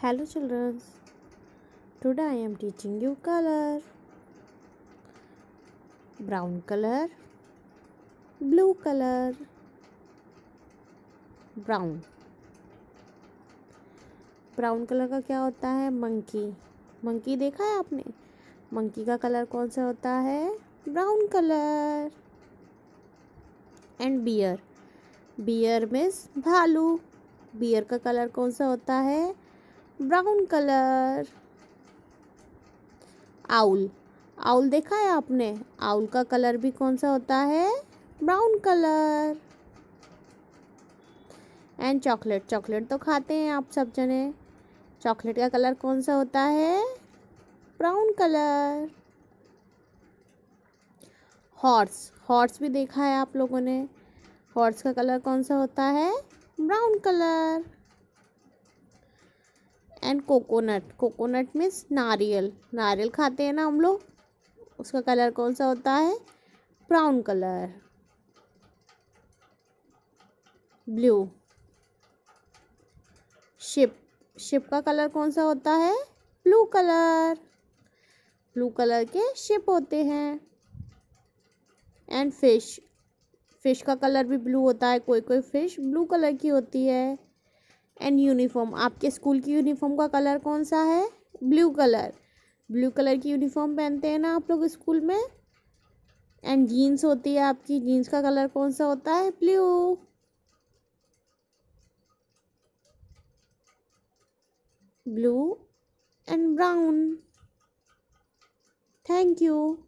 Hello children. Today I am teaching you color. Brown color, blue color, brown. Brown colour का क्या होता है? Monkey monkey देखा है आपने? मंकी का कलर कौन सा होता है? Brown colour and bear bear means भालू. बियर का कलर कौन सा होता है? Brown colour. आउल। आउल देखा है आपने? आउल का कलर भी कौन सा होता है? Brown colour. And chocolate chocolate तो खाते हैं आप सब जने। चॉकलेट का कलर कौन सा होता है? Brown colour. हॉर्स हॉर्स भी देखा है आप लोगों ने। हॉर्स का कलर कौन सा होता है? Brown colour. And coconut coconut means नारियल। नारियल खाते हैं ना हम लोग? उसका कलर कौन सा होता है? Brown colour blue ship ship का कलर कौन सा होता है? ब्लू कलर ब्लू कलर के शिप होते हैं। एंड फ़िश फ़िश का कलर भी ब्लू होता है। कोई कोई फ़िश ब्लू कलर की होती है। And uniform. आपके स्कूल की यूनिफॉर्म का कलर कौन सा है? Blue colour. ब्लू कलर की यूनिफॉर्म पहनते हैं ना आप लोग स्कूल में? एंड जीन्स होती है आपकी। जीन्स का कलर कौन सा होता है? Blue. Blue and brown. Thank you.